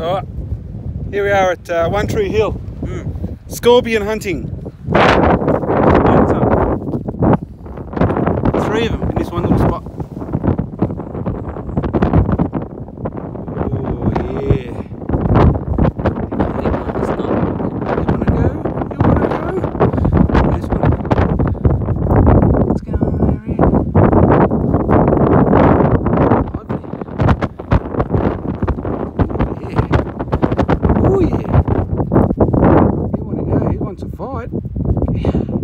Oh, here we are at uh, One Tree Hill. Mm. Scorpion hunting. Oh, yeah. He wanted to go, he wants to fight.